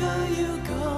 wherever you go.